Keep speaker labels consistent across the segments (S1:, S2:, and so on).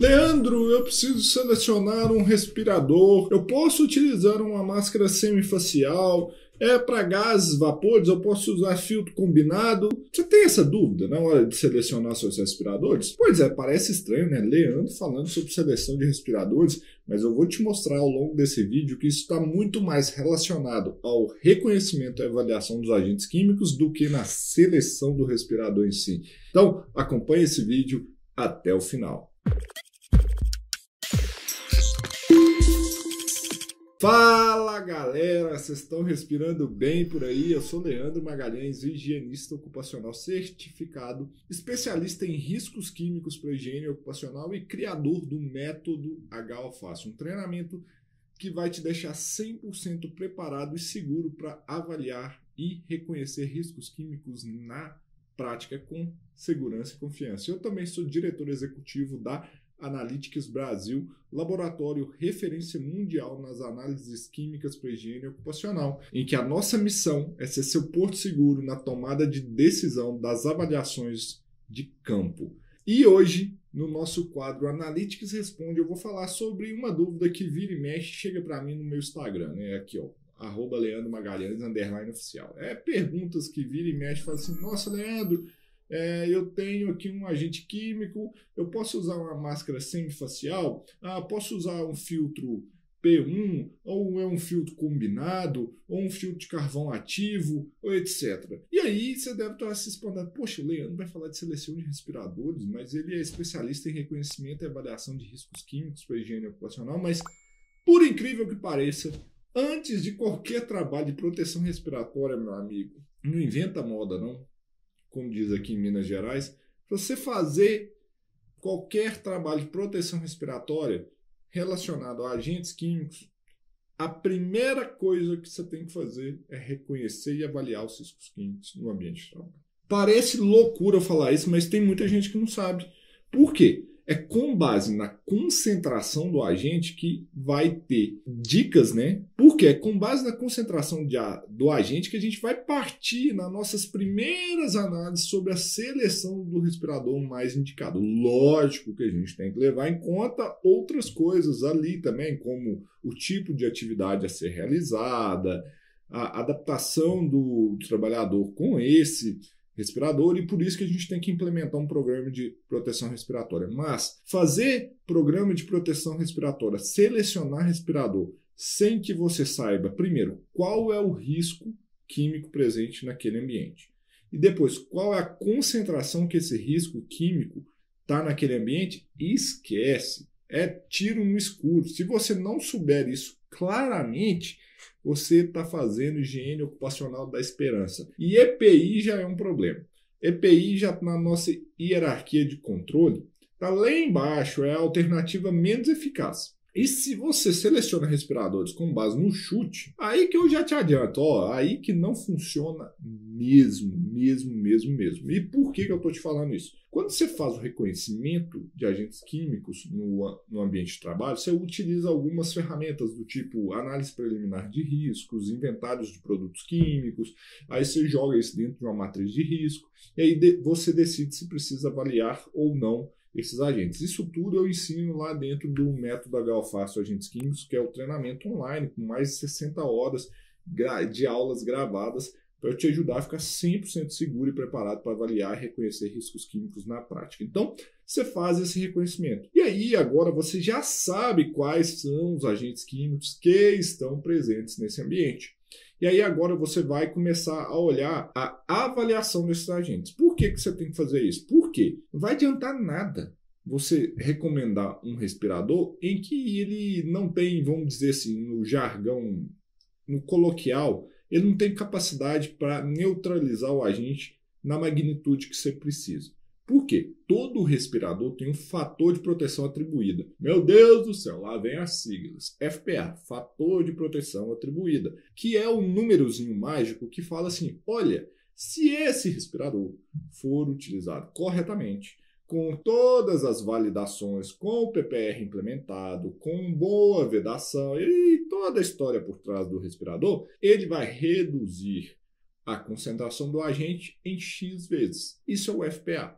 S1: Leandro, eu preciso selecionar um respirador. Eu posso utilizar uma máscara semifacial? É para gases, vapores, eu posso usar filtro combinado. Você tem essa dúvida na hora de selecionar seus respiradores? Pois é, parece estranho, né? Leandro falando sobre seleção de respiradores, mas eu vou te mostrar ao longo desse vídeo que isso está muito mais relacionado ao reconhecimento e avaliação dos agentes químicos do que na seleção do respirador em si. Então, acompanhe esse vídeo até o final. Fala galera, vocês estão respirando bem por aí? Eu sou Leandro Magalhães, higienista ocupacional certificado, especialista em riscos químicos para higiene ocupacional e criador do método H-Alface, um treinamento que vai te deixar 100% preparado e seguro para avaliar e reconhecer riscos químicos na prática com segurança e confiança. Eu também sou diretor executivo da Analytics Brasil, laboratório referência mundial nas análises químicas para higiene ocupacional, em que a nossa missão é ser seu porto seguro na tomada de decisão das avaliações de campo. E hoje, no nosso quadro Analytics Responde, eu vou falar sobre uma dúvida que vira e mexe chega para mim no meu Instagram, né? Aqui, ó, arroba Leandro Magalhães, underline oficial. É perguntas que vira e mexe, fala assim, nossa, Leandro, é, eu tenho aqui um agente químico, eu posso usar uma máscara semifacial, ah, posso usar um filtro P1, ou é um filtro combinado, ou um filtro de carvão ativo, ou etc. E aí você deve estar se respondendo, poxa, o Leandro vai falar de seleção de respiradores, mas ele é especialista em reconhecimento e avaliação de riscos químicos para higiene ocupacional, mas por incrível que pareça, antes de qualquer trabalho de proteção respiratória, meu amigo, não inventa moda, não como diz aqui em Minas Gerais, para você fazer qualquer trabalho de proteção respiratória relacionado a agentes químicos, a primeira coisa que você tem que fazer é reconhecer e avaliar os riscos químicos no ambiente de trabalho. Parece loucura falar isso, mas tem muita gente que não sabe. Por quê? É com base na concentração do agente que vai ter dicas, né? Porque é com base na concentração de, do agente que a gente vai partir nas nossas primeiras análises sobre a seleção do respirador mais indicado. Lógico que a gente tem que levar em conta outras coisas ali também, como o tipo de atividade a ser realizada, a adaptação do, do trabalhador com esse respirador e por isso que a gente tem que implementar um programa de proteção respiratória. Mas fazer programa de proteção respiratória, selecionar respirador, sem que você saiba, primeiro, qual é o risco químico presente naquele ambiente. E depois, qual é a concentração que esse risco químico está naquele ambiente, esquece. É tiro no escuro. Se você não souber isso claramente, você está fazendo higiene ocupacional da esperança. E EPI já é um problema. EPI já na nossa hierarquia de controle está lá embaixo, é a alternativa menos eficaz. E se você seleciona respiradores com base no chute, aí que eu já te adianto, ó, aí que não funciona mesmo, mesmo, mesmo, mesmo. E por que, que eu estou te falando isso? Quando você faz o reconhecimento de agentes químicos no, no ambiente de trabalho, você utiliza algumas ferramentas do tipo análise preliminar de riscos, inventários de produtos químicos, aí você joga isso dentro de uma matriz de risco, e aí de, você decide se precisa avaliar ou não esses agentes. Isso tudo eu ensino lá dentro do método H-Alface Agentes Químicos, que é o treinamento online, com mais de 60 horas de aulas gravadas para te ajudar a ficar 100% seguro e preparado para avaliar e reconhecer riscos químicos na prática. Então, você faz esse reconhecimento. E aí, agora você já sabe quais são os agentes químicos que estão presentes nesse ambiente. E aí agora você vai começar a olhar a avaliação desses agentes. Por que, que você tem que fazer isso? Por quê? Não vai adiantar nada você recomendar um respirador em que ele não tem, vamos dizer assim, no jargão, no coloquial, ele não tem capacidade para neutralizar o agente na magnitude que você precisa. Por quê? Todo respirador tem um fator de proteção atribuída. Meu Deus do céu, lá vem as siglas. FPA, fator de proteção atribuída, que é o númerozinho mágico que fala assim: olha, se esse respirador for utilizado corretamente, com todas as validações, com o PPR implementado, com boa vedação e toda a história por trás do respirador, ele vai reduzir a concentração do agente em X vezes. Isso é o FPA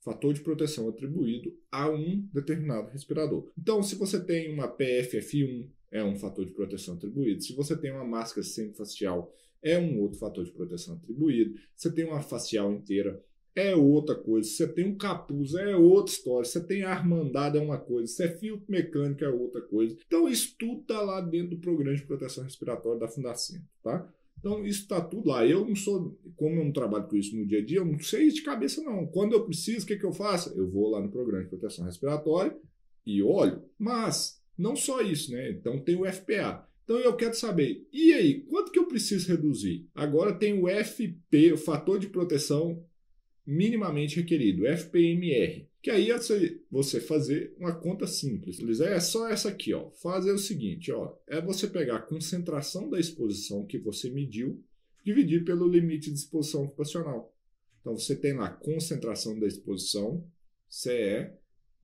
S1: fator de proteção atribuído a um determinado respirador. Então, se você tem uma PFF1, é um fator de proteção atribuído. Se você tem uma máscara semifacial, é um outro fator de proteção atribuído. Você tem uma facial inteira, é outra coisa. Você tem um capuz, é outra história. Você tem armandada, é uma coisa. Você é filtro mecânico, é outra coisa. Então, isso tudo está lá dentro do programa de proteção respiratória da Fundação, tá? Então, isso está tudo lá. Eu não sou, como eu não trabalho com isso no dia a dia, eu não sei de cabeça, não. Quando eu preciso, o que, que eu faço? Eu vou lá no programa de proteção respiratória e olho. Mas, não só isso, né? Então, tem o FPA. Então, eu quero saber, e aí, quanto que eu preciso reduzir? Agora tem o FP, o fator de proteção minimamente requerido, FPMR. Que aí é você fazer uma conta simples. É só essa aqui, ó. Fazer o seguinte, ó. É você pegar a concentração da exposição que você mediu, dividir pelo limite de exposição ocupacional. Então você tem lá concentração da exposição, CE,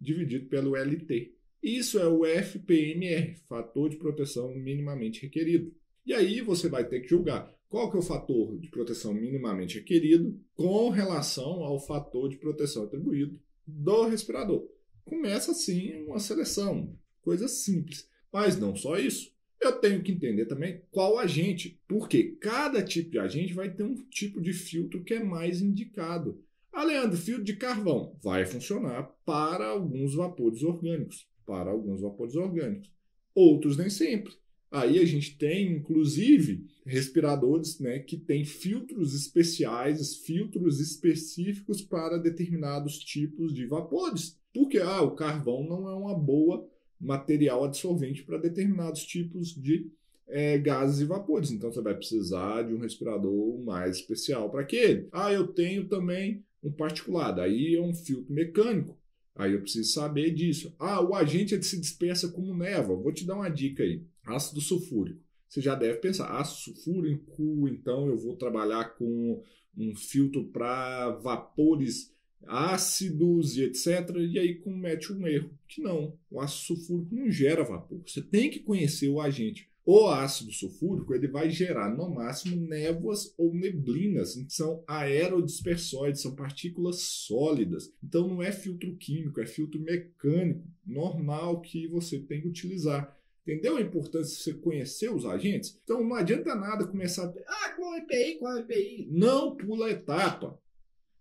S1: dividido pelo LT. Isso é o FPMR, fator de proteção minimamente requerido. E aí você vai ter que julgar qual que é o fator de proteção minimamente requerido com relação ao fator de proteção atribuído do respirador. Começa assim uma seleção, coisa simples. Mas não só isso. Eu tenho que entender também qual agente, porque cada tipo de agente vai ter um tipo de filtro que é mais indicado. Ah, Leandro, filtro de carvão vai funcionar para alguns vapores orgânicos, para alguns vapores orgânicos. Outros nem sempre. Aí a gente tem, inclusive, respiradores né, que têm filtros especiais, filtros específicos para determinados tipos de vapores. Porque ah, o carvão não é uma boa material absorvente para determinados tipos de é, gases e vapores. Então você vai precisar de um respirador mais especial para aquele. Ah, eu tenho também um particulado. Aí é um filtro mecânico. Aí eu preciso saber disso. Ah, o agente se dispersa como névoa. Vou te dar uma dica aí. Ácido sulfúrico. Você já deve pensar, ácido sulfúrico, então eu vou trabalhar com um filtro para vapores ácidos e etc. E aí comete um erro. Que não, o ácido sulfúrico não gera vapor. Você tem que conhecer o agente. O ácido sulfúrico ele vai gerar no máximo névoas ou neblinas, são aerodispersóides, são partículas sólidas. Então não é filtro químico, é filtro mecânico normal que você tem que utilizar. Entendeu a importância de você conhecer os agentes? Então não adianta nada começar a. Ah, qual EPI, qual EPI? Não pula a etapa.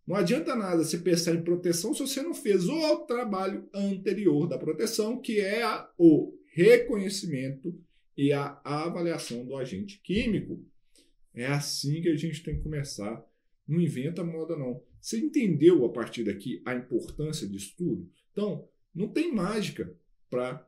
S1: Não adianta nada você pensar em proteção se você não fez o trabalho anterior da proteção, que é a, o reconhecimento e a avaliação do agente químico. É assim que a gente tem que começar. Não inventa moda, não. Você entendeu a partir daqui a importância disso tudo? Então, não tem mágica para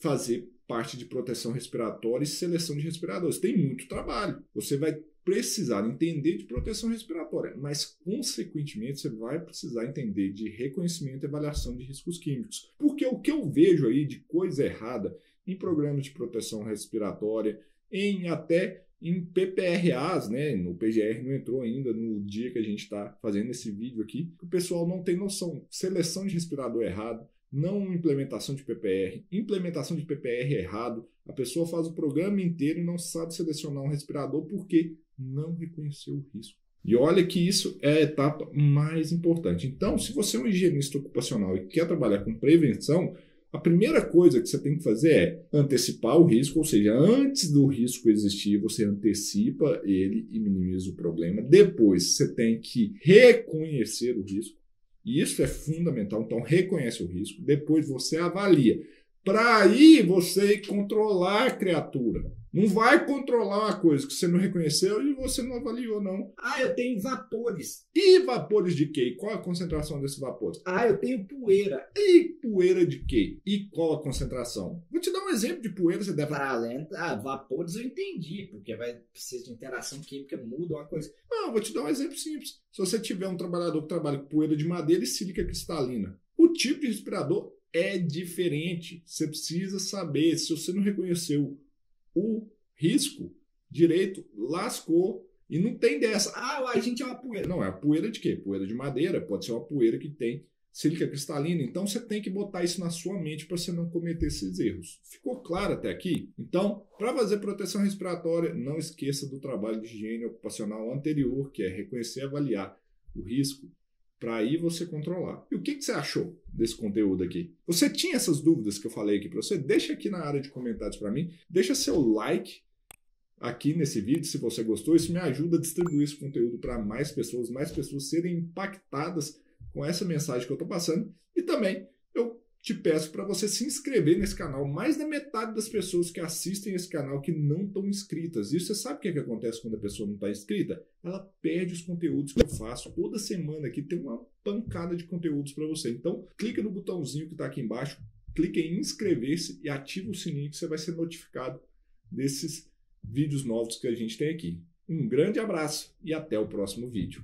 S1: fazer parte de proteção respiratória e seleção de respiradores. Tem muito trabalho. Você vai precisar entender de proteção respiratória, mas, consequentemente, você vai precisar entender de reconhecimento e avaliação de riscos químicos. Porque o que eu vejo aí de coisa errada em programas de proteção respiratória, em até em PPRAs, né? No PGR não entrou ainda no dia que a gente está fazendo esse vídeo aqui, o pessoal não tem noção. Seleção de respirador errado, não implementação de PPR, implementação de PPR errado. A pessoa faz o programa inteiro e não sabe selecionar um respirador porque não reconheceu o risco. E olha que isso é a etapa mais importante. Então, se você é um higienista ocupacional e quer trabalhar com prevenção, a primeira coisa que você tem que fazer é antecipar o risco, ou seja, antes do risco existir, você antecipa ele e minimiza o problema. Depois, você tem que reconhecer o risco. E isso é fundamental. Então, reconhece o risco. Depois, você avalia. Para aí você controlar a criatura. Não vai controlar uma coisa que você não reconheceu e você não avaliou, não.
S2: Ah, eu tenho vapores.
S1: E vapores de quê? E qual a concentração desses vapores?
S2: Ah, eu tenho poeira.
S1: E poeira de quê? E qual a concentração? Vou te dar um exemplo de poeira, você deve...
S2: Para além... Ah, vapores eu entendi, porque vai precisar de interação química, muda uma coisa.
S1: Não, vou te dar um exemplo simples. Se você tiver um trabalhador que trabalha com poeira de madeira e sílica cristalina, o tipo de respirador é diferente. Você precisa saber. Se você não reconheceu o risco direito, lascou. E não tem dessa. Ah, a gente é uma poeira. Não, é a poeira de quê? Poeira de madeira. Pode ser uma poeira que tem sílica cristalina. Então você tem que botar isso na sua mente para você não cometer esses erros. Ficou claro até aqui? Então, para fazer proteção respiratória, não esqueça do trabalho de higiene ocupacional anterior, que é reconhecer e avaliar o risco para aí você controlar. E o que, que você achou desse conteúdo aqui? Você tinha essas dúvidas que eu falei aqui para você? Deixa aqui na área de comentários para mim, deixa seu like aqui nesse vídeo se você gostou, isso me ajuda a distribuir esse conteúdo para mais pessoas, mais pessoas serem impactadas com essa mensagem que eu estou passando e também eu te peço para você se inscrever nesse canal. Mais da metade das pessoas que assistem esse canal que não estão inscritas. E você sabe o que, é que acontece quando a pessoa não está inscrita? Ela perde os conteúdos que eu faço. Toda semana aqui tem uma pancada de conteúdos para você. Então, clica no botãozinho que está aqui embaixo, clica em inscrever-se e ativa o sininho que você vai ser notificado desses vídeos novos que a gente tem aqui. Um grande abraço e até o próximo vídeo.